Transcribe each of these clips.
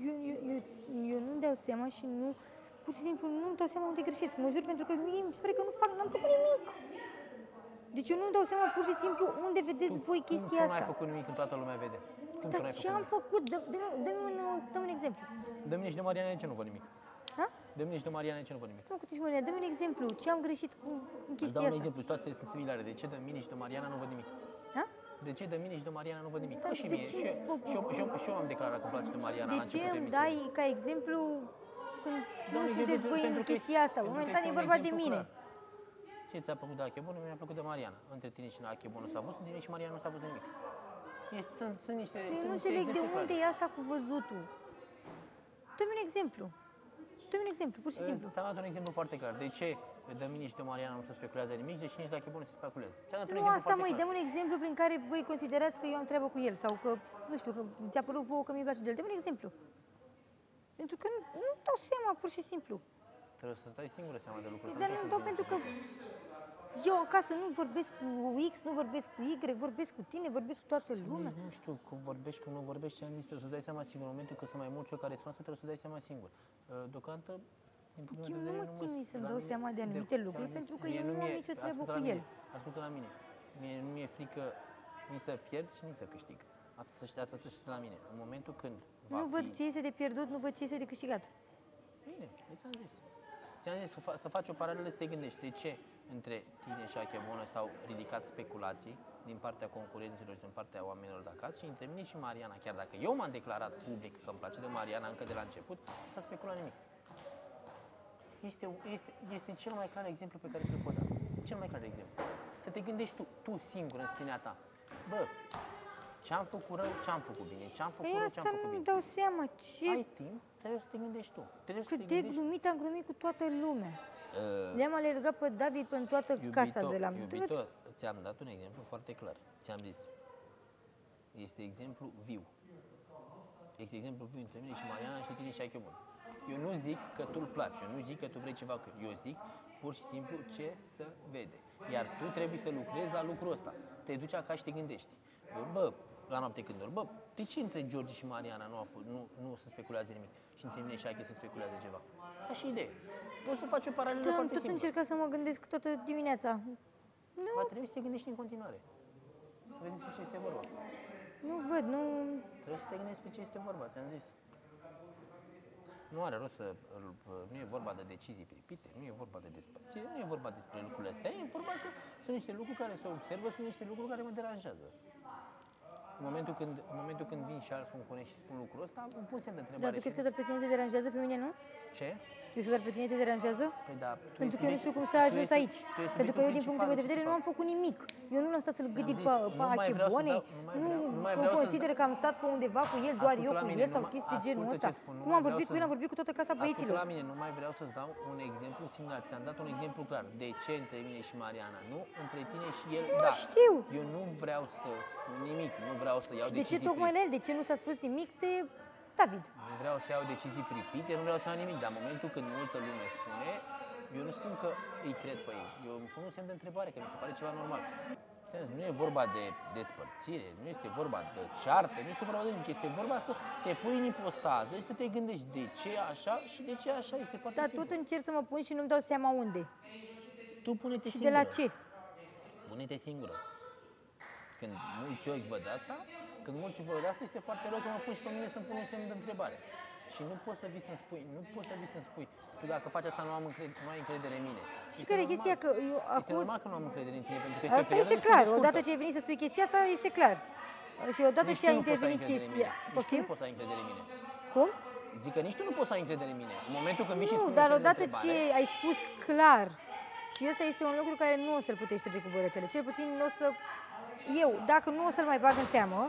Eu, eu, eu, eu nu-mi dau seama și nu, pur și simplu nu-mi dau seama unde greșesc. Mă jur pentru că mie mi se pare că nu fac, n-am făcut nimic. Deci eu nu-mi dau seama pur și simplu unde vedeți voi chestia cum, cum asta. n-ai făcut nimic când toată lumea vede? Cum tu Dar n-ai ce făcut am făcut? Dă- Dă-mi dă un, dă un exemplu. nimic? De mine și de Mariana de ce nu văd nimic? Ha? De mine și de Mariana de ce nu văd nimic? Să mă cutești mâine, dă-mi un exemplu. Ce am greșit cu, cu Îți chestia dau un asta? exemplu, situațiile sunt similare. De ce de mine și de Mariana nu văd nimic? Ha? De ce de mine și de Mariana nu văd nimic? Dar Că și de mie. ce Și, vă- și, eu, și, eu, și eu am declarat că îmi place de Mariana la De ce începutul îmi emisiunii. dai ca exemplu când Dau nu un sunteți exemplu voi în pentru că chestia este- asta? pentru că Momentan este e un vorba de exemplu mine. clar. Ție ți-a plăcut de Achebonu, mi-a plăcut de Mariana. Între tine și Achebonu s-a văzut, între tine și Mariana nu s-a văzut nimic. Este, sunt, sunt niște, Eu sunt nu niște înțeleg de exemple unde clare. e asta cu văzutul. Dă-mi un exemplu. Dă-mi un exemplu, pur și simplu. Ți-am dat un exemplu foarte clar. De ce de mine și de Mariana nu se speculează nimic, de și nici de Achebonu se speculează? Ți-am dat un Nu exemplu asta, foarte măi, clar. dă un exemplu prin care voi considerați că eu am treabă cu el sau că, nu știu, că ți-a părut vouă că mi-e place de el. Dă un exemplu. Pentru că nu, nu dau seama, pur și simplu. Trebuie să dai singură seama de lucrul ăsta. Dar nu nu trebuie dau să pentru că eu acasă nu vorbesc cu X, nu vorbesc cu Y, vorbesc cu tine, vorbesc cu toată lumea. Nici Nu știu cum vorbești, cum nu vorbești, ce am zis, trebuie să dai seama singur. În momentul că sunt mai mulți oameni care spun asta, trebuie să dai seama singur. Uh, Deocamdată, din punctul Eu meu de nu vedere, mă chinui să-mi la dau mine- seama de anumite lucruri, ți-am zis, pentru că mie eu nu am mi-e- nicio treabă ascultă cu la el. mine, Ascultă la mine. Mie nu mi-e frică nici să pierd și nici să câștig. Asta să știi, asta să știi de la mine. În momentul când va Nu fi... văd ce este de pierdut, nu văd ce este de câștigat. Bine, eu ți-am zis. Ți-am zis să, fa- să faci o paralelă, să te gândești de ce între tine și Achebonă s-au ridicat speculații din partea concurenților și din partea oamenilor de acasă și între mine și Mariana, chiar dacă eu m-am declarat public că îmi place de Mariana încă de la început, s-a speculat nimic. Este, este, este cel mai clar exemplu pe care ți-l pot da. Cel mai clar exemplu. Să te gândești tu, tu singur în sinea ta. Bă, ce-am făcut rău, ce-am făcut bine, ce-am făcut Păi rău, asta ce-am făcut nu-mi bine. dau seama ce, Ai timp, trebuie să te gândești tu. Trebuie să cât te de gândești glumit am glumit cu toată lumea. Uh, Le-am alergat pe David pe toată casa de la Iubito, ți-am dat un exemplu foarte clar. Ți-am zis. Este exemplu viu. Este exemplu viu între mine și Mariana și tine și Achebun. Eu nu zic că tu îl placi, eu nu zic că tu vrei ceva cu el. Eu zic pur și simplu ce să vede. Iar tu trebuie să lucrezi la lucrul ăsta. Te duci acasă și te gândești. Bă, bă la noapte când dormi, bă, de ce între George și Mariana nu, a fost, nu, nu se speculează nimic și între mine și Ache se speculează ceva? Ca și idee. Poți să faci o paralelă Da, am foarte tot simplă. încercat să mă gândesc toată dimineața. Nu, Va trebui să te gândești în continuare. Să vezi despre ce este vorba. nu văd, nu... Trebuie să te gândești despre ce este vorba, ți-am zis. Nu are rost să... îl- Nu e vorba de decizii pripite, nu e vorba de despărțire, nu e vorba despre lucrurile astea, e vorba că sunt niște lucruri care se observă, sunt niște lucruri care mă deranjează. În momentul când, în momentul când vin și alți concurenți și spun lucrul ăsta, îmi pun semn de Dar întrebare. tu crezi și- că doar pe tine te deranjează, pe mine nu? Ce? Crezi că doar pe tine te deranjează? Păi da, tu Pentru ești că eu nu știu subiect- cum s-a tu ajuns ești- aici. tu ești Pentru că eu, din subiectul punctul meu de principal, vedere, ce nu să am făcut nimic. Eu nu l-am stat să-l gâdip zis, pe, nu pe mai vreau să Achebone, dau- nu mai nu, vreau- nu mai nu vreau să consider dau- că am stat pe undeva cu el, doar Ascultă eu la cu mine, el sau nu mai- chestii de genul ascultă ăsta. ce spun, nu Cum mai am vorbit vreau cu el, să- am vorbit cu toată casa Ascultă băieților. la mine, nu mai vreau să-ți dau un exemplu similar. Ți-am dat un exemplu clar. De ce între mine și Mariana? Nu între tine și el, Nu da. știu. Eu nu vreau să spun nimic, nu vreau să iau Și de ce decizii tocmai pri- la el? De ce nu s-a spus nimic de David? Nu vreau să iau decizii pripite, nu vreau să iau nimic, dar în momentul când multă lume spune, eu nu spun că îi cred pe ei. Eu îmi pun un semn de întrebare, că mi se pare ceva normal. Ți-am zis, Nu e vorba de despărțire, nu este vorba de ceartă, nu este vorba de nimic, este vorba să te pui în ipostază și să te gândești de ce așa și de ce așa, este foarte Dar simplu. tot încerc să mă pun și nu-mi dau seama unde. Tu pune-te Și de singură. la ce? Pune-te singură. Când mulți ochi văd asta, când mulți văd asta, este foarte rău că mă pun și pe mine să-mi pun un semn de întrebare. Și nu poți să vii să-mi spui, nu poți să vii să-mi spui, tu dacă faci asta nu, am încred- nu ai încredere în mine. Și Este care e normal. chestia că eu Este acum... normal că nu am încredere în tine, pentru că este o Asta perioadă este destul de clar. scurtă. Odată ce ai venit să spui chestia asta, este clar. Și odată Nici ce tu a nu poți să ai intervenit încredere în chestia... mine. Nici tu Poftim? nu poți să ai încredere în mine. Cum? Zic că nici tu nu poți să ai încredere în mine. În momentul când vii și Nu, spui dar un semn de odată ce întrebare, ai spus clar și ăsta este un lucru care nu o să-l puteți șterge cu băretele, cel puțin nu o să... Eu, dacă nu o să-l mai bag în seamă,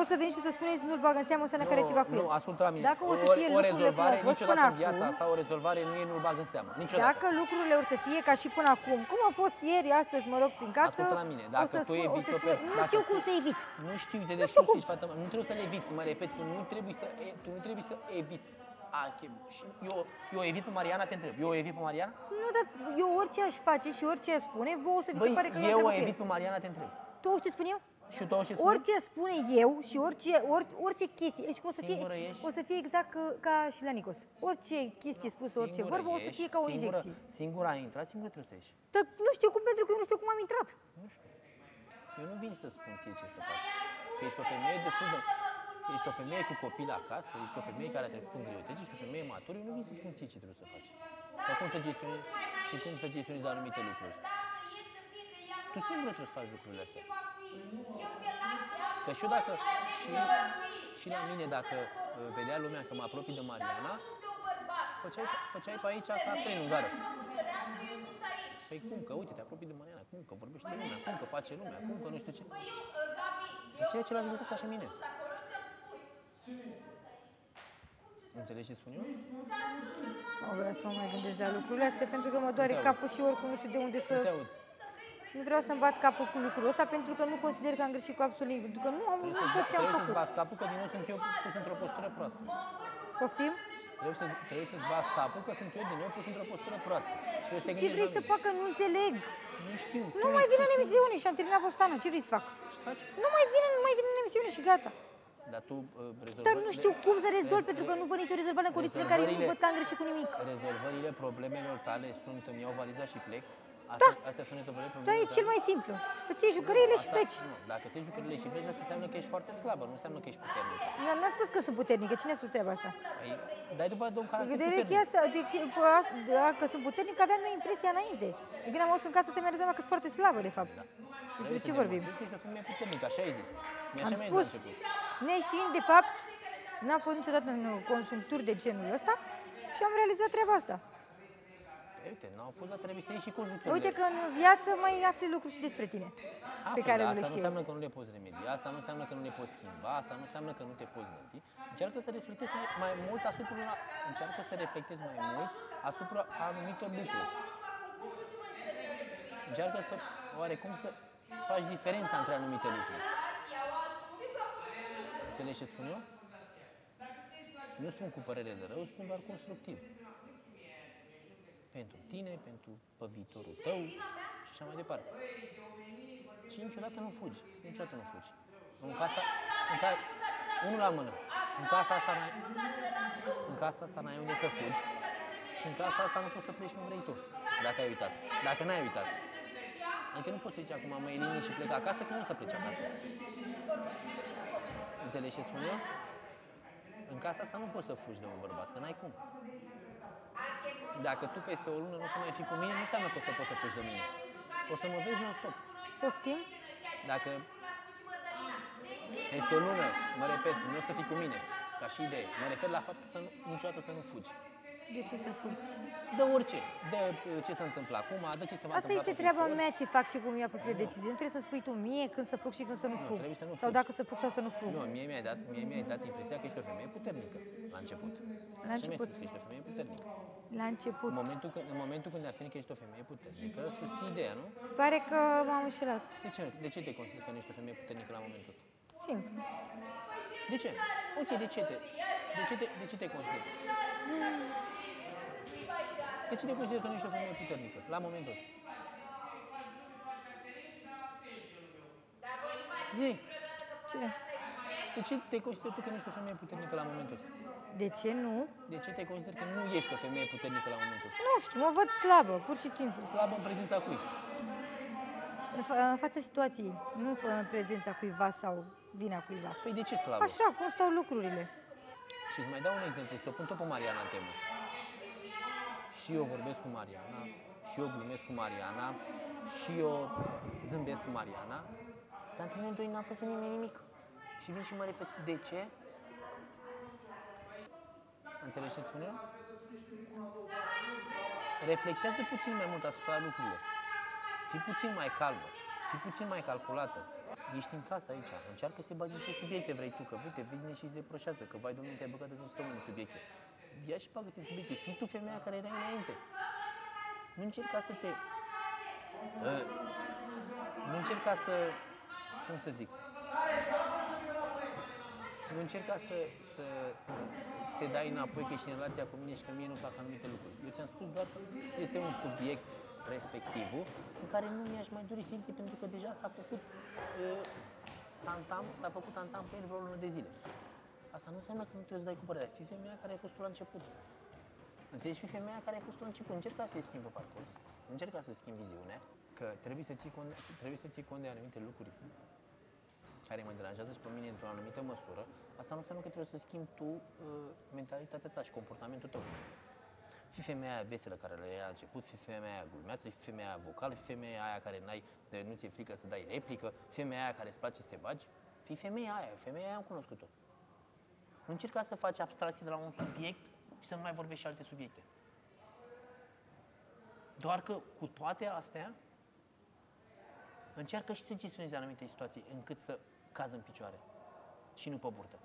o să veniți și să spuneți nu-l bag în seamă, înseamnă că are ceva cu el. Nu, ascultă la mine. Dacă o să o, fie o lucrurile cum rezolvare, au fost până niciodată în viața acum, asta, o rezolvare nu e nu-l bag în seamă. Niciodată. dacă lucrurile or să fie ca și până acum, cum a fost ieri, astăzi, mă rog, prin casă, Ascultă la mine, o dacă să, tu spun, o eviți să o spun, pe- nu dacă știu tu- cum să evit. Nu știu, te Nu știu cum. descurci, fata mea. Nu trebuie să le eviți, mă repet, tu nu trebuie să, e- tu nu trebuie să eviți. A, che, și eu, eu o evit pe Mariana, te întreb. Eu o evit pe Mariana? Nu, dar eu orice aș face și orice aș spune, vouă o să vi se Băi, pare că eu, eu am o treabă cu evit el. pe Mariana, te întreb. Tu ce spun eu? Și tu auzi ce spune? orice spune eu și orice, orice, orice chestie, deci o să, fie, Singură ești? o să fie exact ca, ca și la Nicos. Orice chestie spusă, orice Singură vorbă, o să ești, fie ca o singură- injecție. Singura a intrat, singură trebuie să ieși. Dar nu știu cum, pentru că eu nu știu cum am intrat. Nu știu. Eu nu vin să spun ție ce să faci. Că ești o femeie destul de... Ești o femeie cu copil acasă, ești o femeie care a trecut în greutăți, ești o femeie matură, eu nu vin să spun ție ce trebuie să faci. Sau cum să gestionezi și cum să gestionezi anumite lucruri. Tu singur trebuie să faci lucrurile astea. Că și eu dacă, și, și la mine dacă uh, vedea lumea că mă apropii de Mariana, făceai, făceai pe aici ca prin ungară. Păi cum, că uite, te apropii de Mariana, cum, că vorbește lumea, cum, că face lumea, cum, că nu știu ce. Făceai același lucru ca și mine. Înțelegi ce spun eu? Nu vreau să mă mai gândesc la lucrurile astea pentru că mă doare Uite, capul și oricum nu știu de unde Nu te să... aud. Nu vreau să-mi bat capul cu lucrul ăsta pentru că nu consider că am greșit cu absolut nimic. Pentru că nu am Trebuie nu să- văd ce am trebuie făcut. să-ți bați capul că din nou sunt eu pus într-o postură proastă. Poftim? Trebuie, să, trebuie să-ți bați capul că sunt eu din nou pus într-o postură proastă. Și trebuie să te Ce gândești vrei la să mine. fac că nu înțeleg? Nu știu. Nu tu mai ești- vin în emisiune și am terminat postana. Ce vrei să fac? Ce faci? Nu mai vin, nu mai vin în emisiune și gata. Dar tu uh, rezolvă... Dar nu știu cum să rezolv re- pentru că re- nu văd nicio rezolvare în condițiile în care eu nu rezolvările- văd că am greșit cu nimic. Rezolvările problemelor tale sunt îmi iau valiza și plec. Da. Astea, astea sunt rezolvările Da, problemelor e cel mai simplu. Îți iei jucăriile și Asta- pleci. Nu, dacă ți iei jucăriile și pleci, asta înseamnă că ești foarte slabă, nu înseamnă că ești puternică. Dar n-a spus că sunt puternică. Cine a spus treaba asta? Ai, dai dovadă de un caracter De puternic. de asta, de, de, dacă sunt puternic, aveam eu impresia înainte. De când am auzit în casă, te mi-a dat seama că sunt foarte slabă, de fapt. Despre Trebuie ce să vorbim? demonstrezi că ești o femeie puternică, așa ai zis. Mi-așa Am mi-ai spus, zis la început. Neștiind, de fapt, n-am fost niciodată în conjuncturi de genul ăsta și am realizat treaba asta. Păi, Uite, n-au fost, dar trebuie să iei și conjuncturile. Uite că în viață mai afli lucruri și despre tine, pe Află, care dar nu le asta nu știu. înseamnă că nu le poți remedia, asta nu înseamnă că nu le poți schimba, asta nu înseamnă că nu te poți gândi. Încearcă să reflectezi mai, mai mult asupra, încearcă să reflectezi mai mult asupra anumitor lucruri. Încearcă să, oarecum, să faci diferența între anumite lucruri. Înțelegi ce spun eu? Nu spun cu părere de rău, spun doar constructiv. Pentru tine, pentru pe viitorul tău și așa mai departe. Și niciodată nu fugi. Niciodată nu fugi. În casa, în ca, unul la mână. În casa asta n-ai, în casa asta n-ai unde să fugi și în casa asta nu poți să pleci cum vrei tu. Dacă ai uitat. Dacă n-ai uitat. Adică nu poți să zici acum mă elini și plec acasă, că nu o să pleci acasă. Înțelegi ce spun eu? În casa asta nu poți să fugi de un bărbat, că n-ai cum. Dacă tu peste o lună nu o să mai fii cu mine, nu înseamnă că o să poți să fugi de mine. O să mă vezi non-stop. Poftim? Dacă peste o lună, mă repet, nu o să fii cu mine, ca și idee. Mă refer la faptul să nu, niciodată să nu fugi. De ce să fug? De orice. De uh, ce se întâmplă acum, de ce se va Asta întâmpla este pe treaba viitor. mea ce fac și cum iau propriile decizii. Nu trebuie să spui tu mie când să fug și când să nu fug. trebuie să nu Sau fugi. dacă să fug sau să nu fug. Nu, mie mi-ai dat, mie mi-ai dat impresia că ești o femeie puternică la început. La Așa mi-ai început. spus că ești o femeie puternică. La început. În momentul, când, în momentul când afirmi că ești o femeie puternică, susții ideea, nu? Se pare că m-am înșelat. De ce, de ce te consideri că nu ești o femeie puternică la momentul ăsta? Simplu. De ce? Ok, de ce te, de ce te, de ce te consideri? De ce te consideri că nu ești o femeie puternică la momentul ăsta? Zi, Ce? de ce te consideri tu că nu ești o femeie puternică la momentul ăsta? De ce nu? De ce te consideri că nu ești o femeie puternică la momentul ăsta? Nu știu, mă văd slabă, pur și simplu. Slabă în prezența cui? În, fa- în fața situației, nu în prezența cuiva sau vina cuiva. Păi de ce slabă? Așa, cum stau lucrurile. Și îți mai dau un exemplu, ți-o pun tot pe Mariana în temă. Și eu vorbesc cu Mariana, și eu glumesc cu Mariana, și eu zâmbesc cu Mariana, dar între noi doi n-am făcut nimeni nimic. Și vin și mă repet, de ce? Înțelegi ce spun eu? Reflectează puțin mai mult asupra lucrurilor. Fii puțin mai calmă, fii puțin mai calculată. Ești în casă aici, încearcă să bagi în ce subiecte vrei tu, că uite, vezi și îți reproșează, că vai domnule, te-ai băgat în stomă în subiecte. Ia și bagă-te în subiecte, fii tu femeia care erai înainte. Nu încerca să te... Uh, nu încerca să... Cum să zic? Nu încerca să, să te dai înapoi că ești în relația cu mine și că mie nu plac anumite lucruri. Eu ți-am spus doar că este un subiect respectivul în care nu mi-aș mai dori să intri pentru că deja s-a făcut uh, tantam, s-a făcut tantam pe el vreo lună de zile. Asta nu înseamnă că nu trebuie să dai cu părerea. Fii femeia care ai fost tu la început. Înțelegi? Fii femeia care ai fost tu la început. Încerca să te schimbi pe parcurs. Încerca să schimbi viziunea. Că trebuie să ții cont, trebuie să ții cont de anumite lucruri care mă deranjează și pe mine într-o anumită măsură, asta nu înseamnă că trebuie să schimbi tu uh, mentalitatea ta și comportamentul tău. Fii femeia aia veselă care le ia la început, fii femeia aia glumeață, fii femeia aia vocală, fii femeia aia care n-ai, de, nu ți-e frică să dai replică, fii femeia aia care îți place să te bagi, fii femeia aia, femeia aia am cunoscut-o. Nu încerca să faci abstracție de la un subiect și să nu mai vorbești și alte subiecte. Doar că cu toate astea, încearcă și să gestionezi anumite situații încât să cază în picioare și nu pe burtă.